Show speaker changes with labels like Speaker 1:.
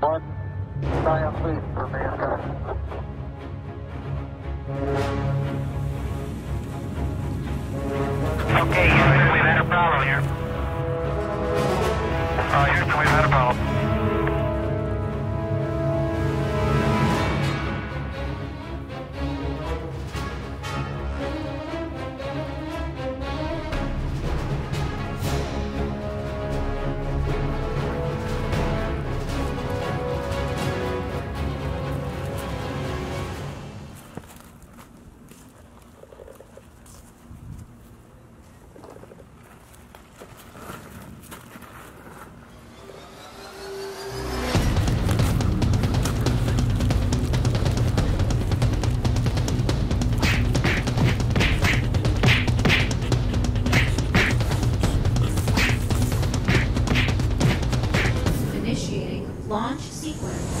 Speaker 1: One giant leap for mankind. Okay, we've had a problem here. Oh, Uh, Houston, we've had a problem. Launch sequence.